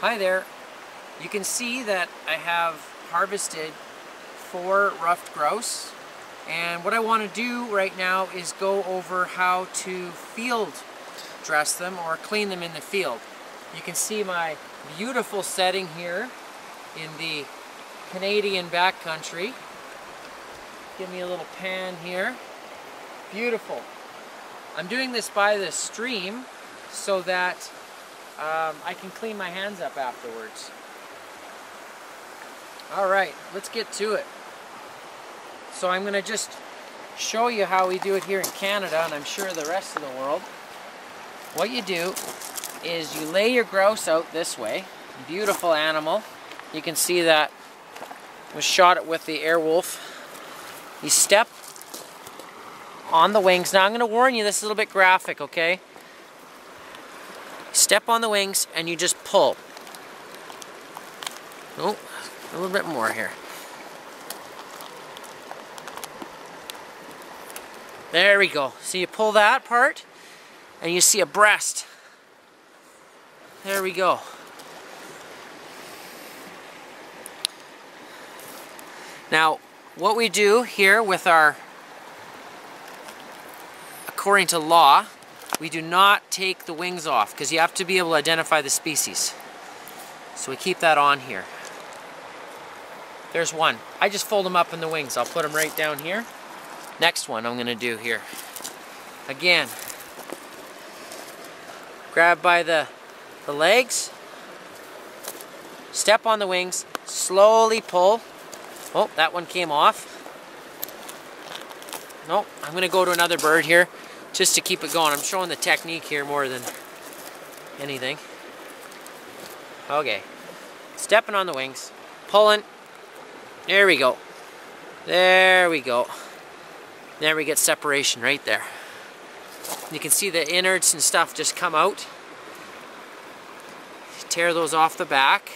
Hi there. You can see that I have harvested four ruffed grouse and what I want to do right now is go over how to field dress them or clean them in the field. You can see my beautiful setting here in the Canadian backcountry. Give me a little pan here. Beautiful. I'm doing this by the stream so that um, I can clean my hands up afterwards. Alright, let's get to it. So I'm going to just show you how we do it here in Canada and I'm sure the rest of the world. What you do is you lay your grouse out this way. Beautiful animal. You can see that was shot with the Airwolf. You step on the wings. Now I'm going to warn you, this is a little bit graphic, okay? Step on the wings and you just pull. Oh, a little bit more here. There we go. So you pull that part and you see a breast. There we go. Now, what we do here with our, according to law, we do not take the wings off because you have to be able to identify the species. So we keep that on here. There's one. I just fold them up in the wings. I'll put them right down here. Next one I'm going to do here. Again, grab by the, the legs, step on the wings, slowly pull. Oh, that one came off. Nope, I'm going to go to another bird here just to keep it going. I'm showing the technique here more than anything. Okay, stepping on the wings, pulling. There we go. There we go. There we get separation right there. You can see the innards and stuff just come out. Tear those off the back.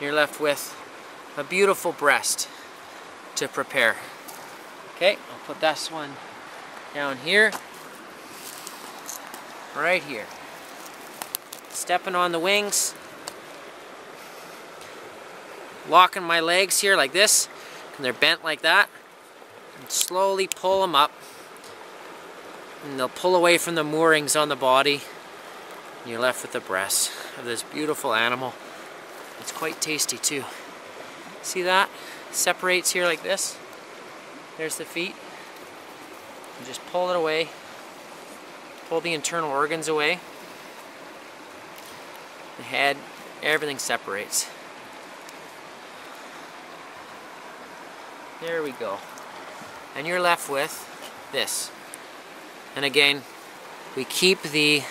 You're left with a beautiful breast to prepare. Okay, I'll put this one down here. Right here. Stepping on the wings locking my legs here like this, and they're bent like that, and slowly pull them up, and they'll pull away from the moorings on the body, and you're left with the breast of this beautiful animal. It's quite tasty too. See that? Separates here like this. There's the feet. You just pull it away. Pull the internal organs away. The head, everything separates. There we go. And you're left with this. And again, we keep the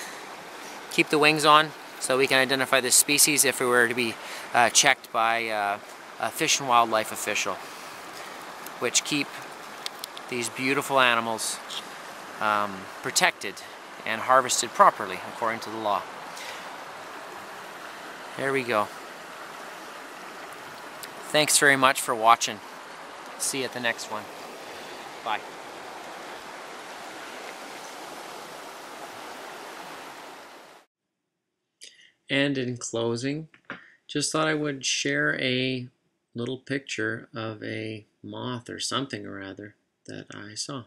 keep the wings on so we can identify the species if it were to be uh, checked by uh, fish and wildlife official, which keep these beautiful animals um, protected and harvested properly according to the law. There we go. Thanks very much for watching. See you at the next one. Bye. And in closing, just thought I would share a little picture of a moth or something or other that I saw.